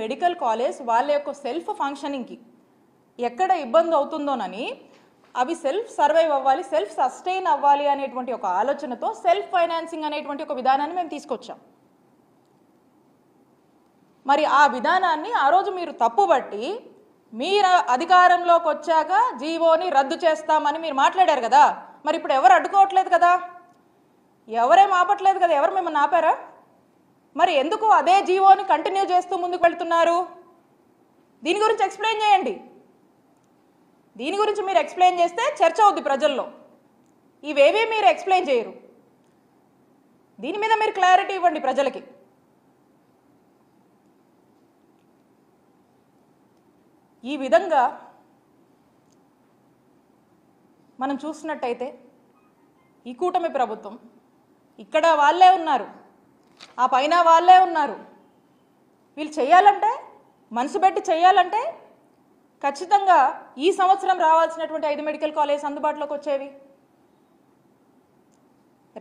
Medical college వాళ్ళ యొక్క self ఫంక్షనింగ్కి ఎక్కడ ఇబ్బంది అవుతుందోనని అవి సెల్ఫ్ సర్వైవ్ అవ్వాలి సెల్ఫ్ సస్టైన్ అవ్వాలి అనేటువంటి ఒక ఆలోచనతో సెల్ఫ్ ఫైనాన్సింగ్ అనేటువంటి ఒక విధానాన్ని మేము తీసుకొచ్చాం. మరి ఆ విధానాన్ని ఆ రోజు మీరు తప్పుబట్టి మీరు అధికారంలోకి వచ్చాక జీవోని రద్దు చేస్తామని మీరు మాట్లాడారు కదా. మరి ఇప్పుడు ఎవరు అడ్డుకోవట్లేదు కదా? ఎవరేం ఆపట్లేదు కదా? ఎవరు మిమ్మల్ని ఆపారా? మరి ఎందుకు అదే జీవోని కంటిన్యూ చేస్తూ ముందుకు వెళ్తున్నారు? దీని గురించి ఎక్స్ప్లెయిన్ చేయండి. దీని గురించి మీరు ఎక్స్ప్లెయిన్ చేస్తే చర్చ అవుద్ది ప్రజల్లో. ఇవేవి మీరు ఎక్స్ప్లెయిన్ చేయరు. దీని మీద మీరు క్లారిటీ ఇవ్వండి ప్రజలకి. ఈ విధంగా మనం చూసినట్టయితే ఈ కూటమి ప్రభుత్వం ఇక్కడ వాళ్ళే ఉన్నారు. ఆ పైన వాళ్ళే ఉన్నారు. వీళ్ళు చేయాలంటే మనసు పెట్టి చేయాలంటే ఖచ్చితంగా ఈ సంవత్సరం రావాల్సినటువంటి ఐదు మెడికల్ కాలేజ్ అందుబాటులోకి వచ్చేవి.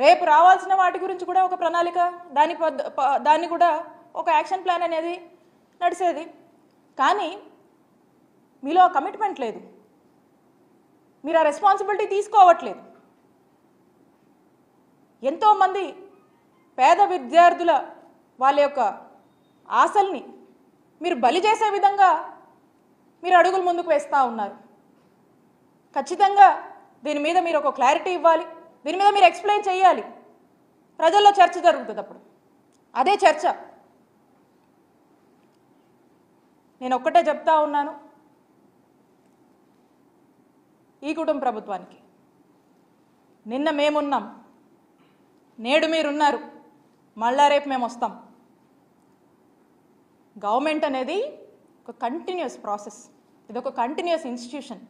రేపు రావాల్సిన వాటి గురించి కూడా ఒక ప్రణాళిక దాని దాన్ని కూడా ఒక యాక్షన్ ప్లాన్ అనేది నడిచేది కానీ మీలో ఆ కమిట్మెంట్ లేదు. మీరు ఆ రెస్పాన్సిబిలిటీ తీసుకోవట్లేదు. ఎంతోమంది పేద విద్యార్థుల వాళ్ళ యొక్క ఆశల్ని మీరు బలి చేసే విధంగా మీరు అడుగులు ముందుకు వేస్తూ ఉన్నారు. ఖచ్చితంగా దీని మీద మీరు ఒక క్లారిటీ ఇవ్వాలి. దీని మీద మీరు ఎక్స్ప్లెయిన్ చేయాలి. ప్రజల్లో చర్చ జరుగుతుంది అప్పుడు. అదే చర్చ. నేను ఒక్కటే చెప్తా ఉన్నాను. ఈ కుటుంబ ప్రభుత్వానికి. నిన్న మేమున్నాం. నేడు మీరున్నారు. మళ్ళా రేపు మేము వస్తాం. గవర్నమెంట్ అనేది ఒక కంటిన్యూస్ ప్రాసెస్ ఇది ఒక కంటిన్యూస్ ఇన్స్టిట్యూషన్